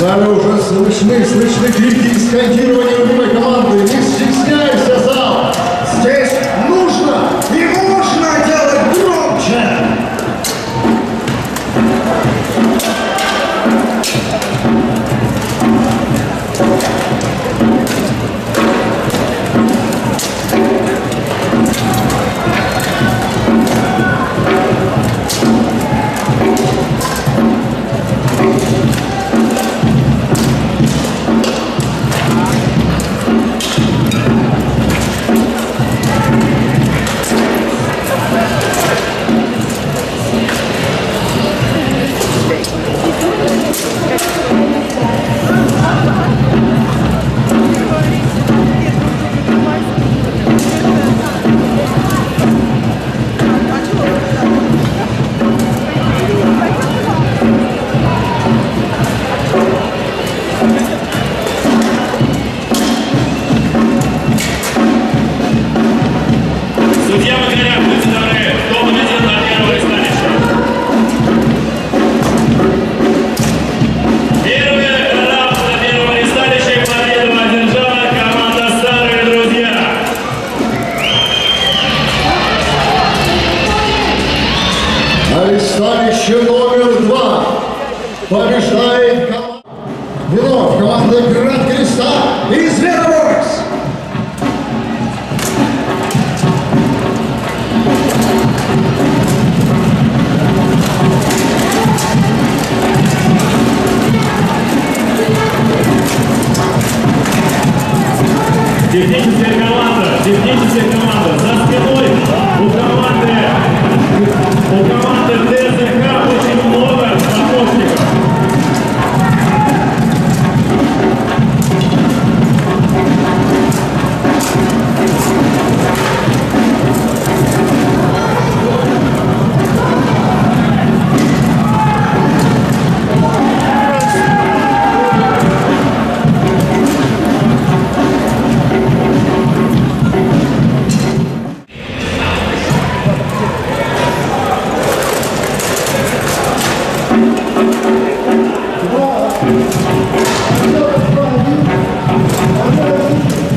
Зале уже слышны, слышны крики и скандирования любимой команды. Не стесняйся, зал! Здесь нужно и можно делать громче! Судья побеждает команда. Буров, команда Град Креста из Звероборс. Техническая команда, техническая команда за спиной у команды, у команды. Thank you.